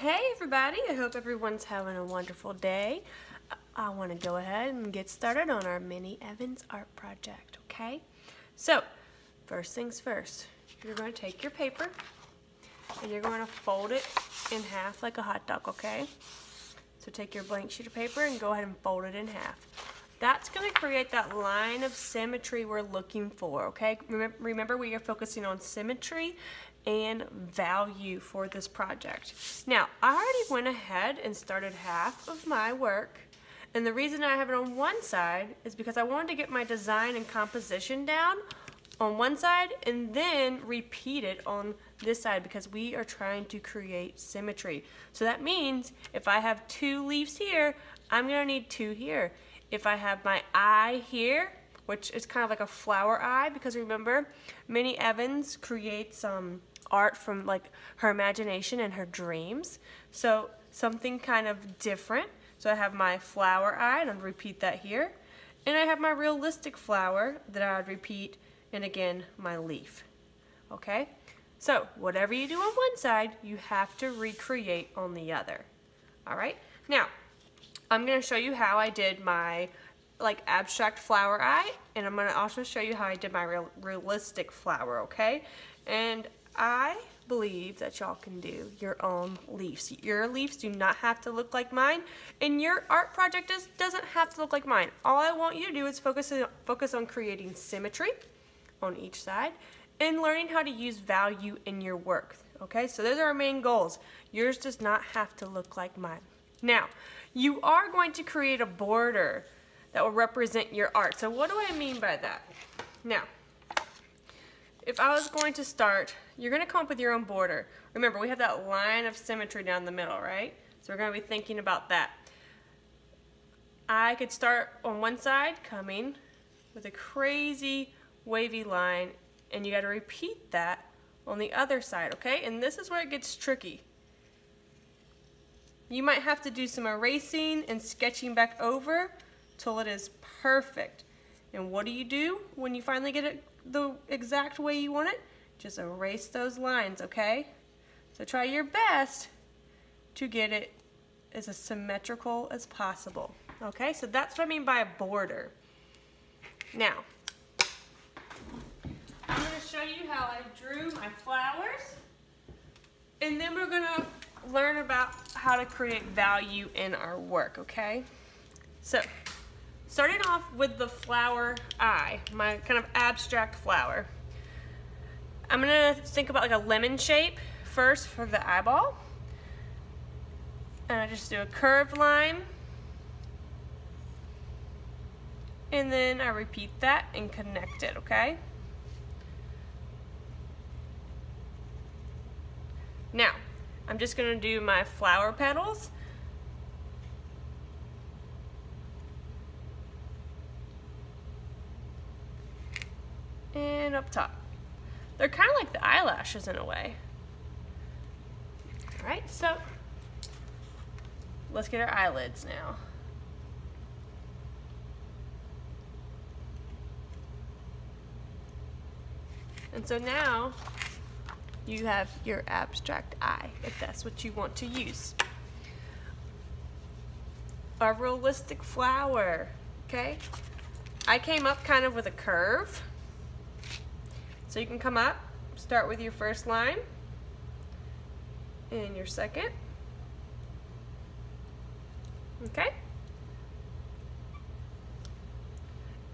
Hey everybody, I hope everyone's having a wonderful day. I want to go ahead and get started on our Minnie Evans art project, okay? So, first things first, you're going to take your paper and you're going to fold it in half like a hot dog, okay? So take your blank sheet of paper and go ahead and fold it in half. That's going to create that line of symmetry we're looking for, okay? Remember we are focusing on symmetry and value for this project. Now, I already went ahead and started half of my work. And the reason I have it on one side is because I wanted to get my design and composition down on one side and then repeat it on this side because we are trying to create symmetry. So that means if I have two leaves here, I'm gonna need two here. If I have my eye here, which is kind of like a flower eye because remember, Minnie Evans creates um, art from like her imagination and her dreams. So something kind of different. So I have my flower eye, and I'll repeat that here. And I have my realistic flower that I would repeat, and again, my leaf. Okay? So whatever you do on one side, you have to recreate on the other. All right? Now, I'm going to show you how I did my like abstract flower eye and I'm going to also show you how I did my real, realistic flower, okay? And I believe that y'all can do your own leaves. Your leaves do not have to look like mine, and your art project does, doesn't have to look like mine. All I want you to do is focus, focus on creating symmetry on each side and learning how to use value in your work. Okay, so those are our main goals. Yours does not have to look like mine. Now, you are going to create a border that will represent your art. So what do I mean by that? Now, if I was going to start, you're going to come up with your own border. Remember, we have that line of symmetry down the middle, right? So we're going to be thinking about that. I could start on one side, coming with a crazy wavy line, and you got to repeat that on the other side, okay? And this is where it gets tricky. You might have to do some erasing and sketching back over till it is perfect. And what do you do when you finally get it the exact way you want it, just erase those lines, okay? So try your best to get it as symmetrical as possible. Okay, so that's what I mean by a border. Now, I'm going to show you how I drew my flowers, and then we're going to learn about how to create value in our work, okay? So, Starting off with the flower eye, my kind of abstract flower. I'm gonna think about like a lemon shape first for the eyeball. And I just do a curved line. And then I repeat that and connect it, okay? Now, I'm just gonna do my flower petals up top. They're kind of like the eyelashes in a way. All right, so let's get our eyelids now. And so now you have your abstract eye, if that's what you want to use. A realistic flower, okay? I came up kind of with a curve. So you can come up, start with your first line and your second. Okay?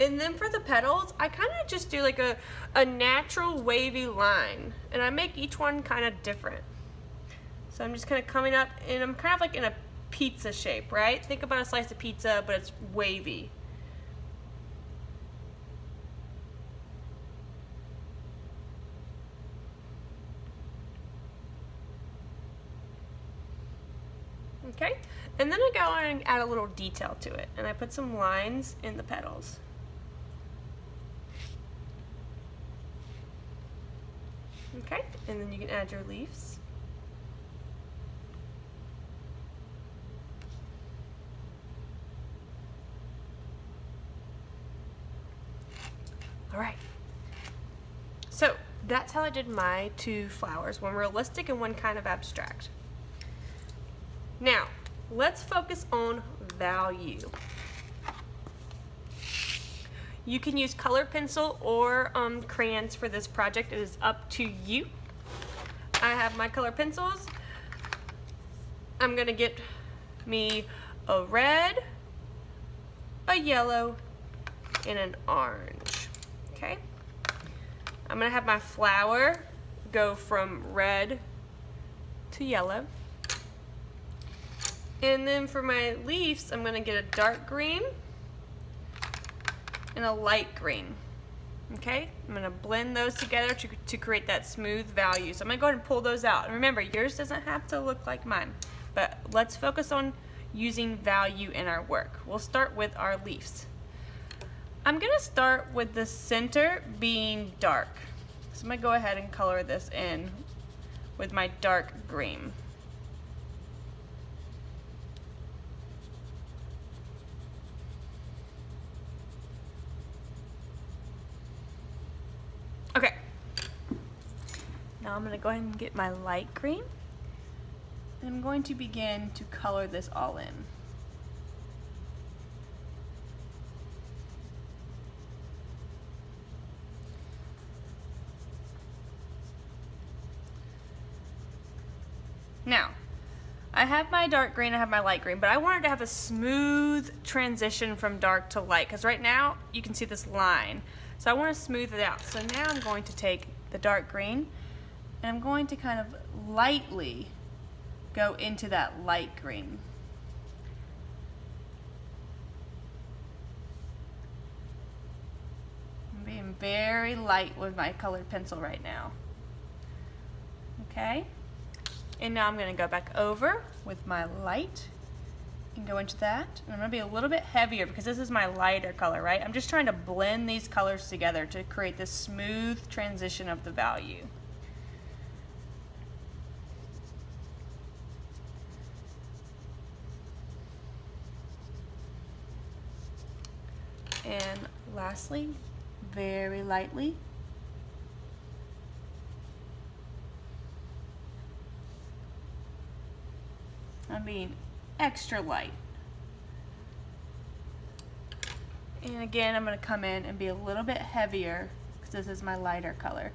And then for the petals, I kind of just do like a, a natural wavy line. And I make each one kind of different. So I'm just kind of coming up and I'm kind of like in a pizza shape, right? Think about a slice of pizza, but it's wavy. Okay, and then I on and add a little detail to it, and I put some lines in the petals. Okay, and then you can add your leaves. All right. So that's how I did my two flowers, one realistic and one kind of abstract. Now, let's focus on value. You can use color pencil or um, crayons for this project. It is up to you. I have my color pencils. I'm gonna get me a red, a yellow, and an orange, okay? I'm gonna have my flower go from red to yellow. And then for my leaves, I'm gonna get a dark green and a light green. Okay, I'm gonna blend those together to, to create that smooth value. So I'm gonna go ahead and pull those out. And remember, yours doesn't have to look like mine, but let's focus on using value in our work. We'll start with our leaves. I'm gonna start with the center being dark. So I'm gonna go ahead and color this in with my dark green. Okay. Now I'm gonna go ahead and get my light green. And I'm going to begin to color this all in. Now, I have my dark green, I have my light green, but I wanted to have a smooth transition from dark to light because right now you can see this line. So I want to smooth it out. So now I'm going to take the dark green and I'm going to kind of lightly go into that light green. I'm being very light with my colored pencil right now. Okay? And now I'm going to go back over with my light and go into that. And I'm going to be a little bit heavier because this is my lighter color, right? I'm just trying to blend these colors together to create this smooth transition of the value. And lastly, very lightly. I mean, extra light. And again, I'm going to come in and be a little bit heavier because this is my lighter color.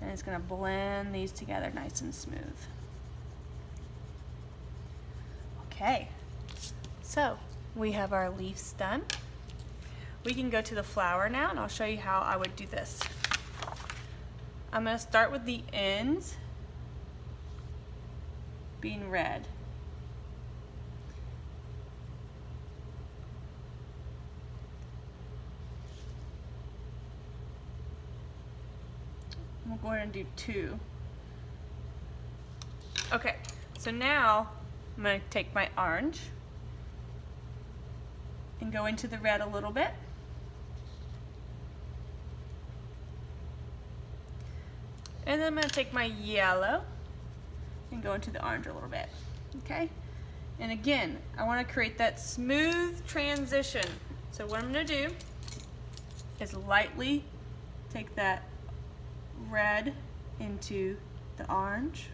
And it's going to blend these together nice and smooth. Okay, so we have our leaves done. We can go to the flower now and I'll show you how I would do this. I'm going to start with the ends being red. We'll go ahead and do two. Okay, so now I'm to take my orange and go into the red a little bit. And then I'm going to take my yellow and go into the orange a little bit. Okay? And again, I want to create that smooth transition. So what I'm going to do is lightly take that red into the orange.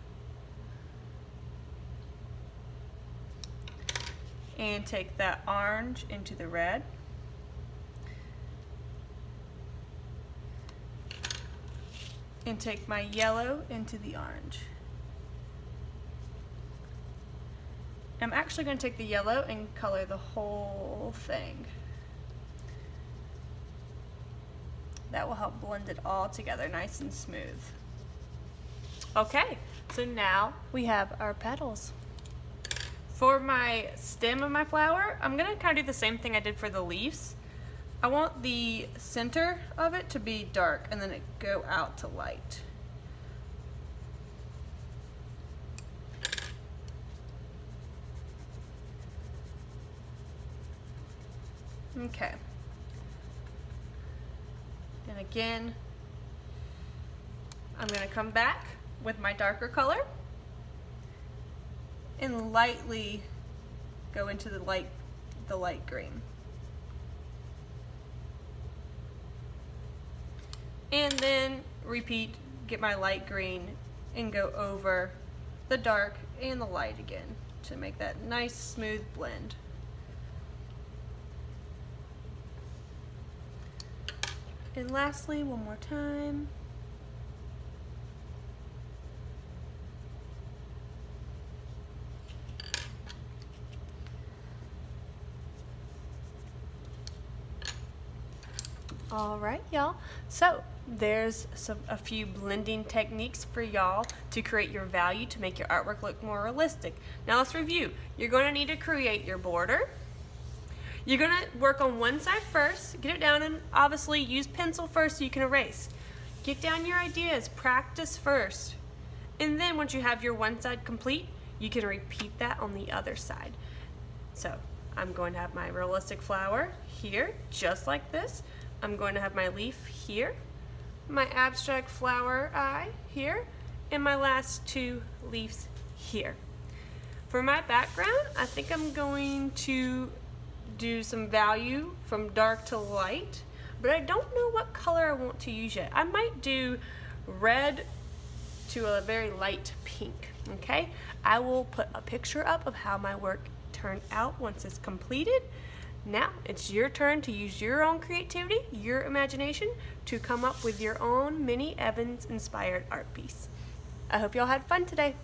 And take that orange into the red. And take my yellow into the orange. I'm actually going to take the yellow and color the whole thing. That will help blend it all together nice and smooth. Okay, so now we have our petals. For my stem of my flower, I'm gonna kind of do the same thing I did for the leaves. I want the center of it to be dark and then it go out to light. Okay. And again, I'm going to come back with my darker color and lightly go into the light, the light green. And then repeat, get my light green and go over the dark and the light again. to make that nice smooth blend. And lastly, one more time. All right, y'all. So there's some, a few blending techniques for y'all to create your value to make your artwork look more realistic. Now let's review. You're going to need to create your border. You're going to work on one side first, get it down, and obviously use pencil first so you can erase. Get down your ideas, practice first. And then once you have your one side complete, you can repeat that on the other side. So I'm going to have my realistic flower here, just like this. I'm going to have my leaf here, my abstract flower eye here, and my last two leaves here. For my background, I think I'm going to do some value from dark to light, but I don't know what color I want to use yet. I might do red to a very light pink, okay? I will put a picture up of how my work turned out once it's completed. Now it's your turn to use your own creativity, your imagination, to come up with your own Minnie Evans inspired art piece. I hope y'all had fun today.